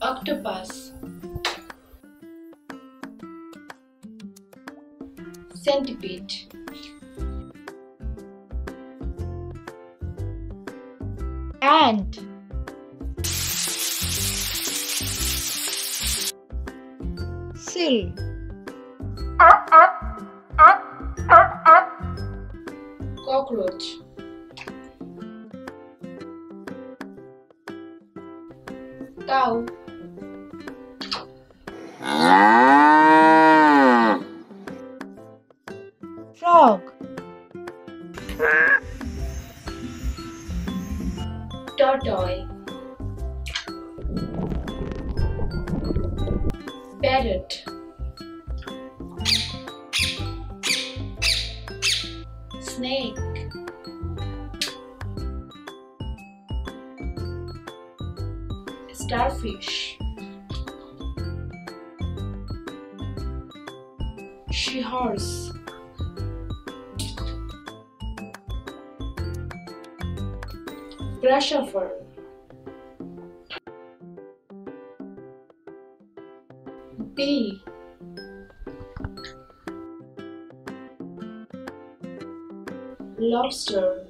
octopus. Centipede. Ant. Seal cockroach. Cow frog. Tortoise. Parrot. Snake. Starfish seahorse grasshopper bee lobster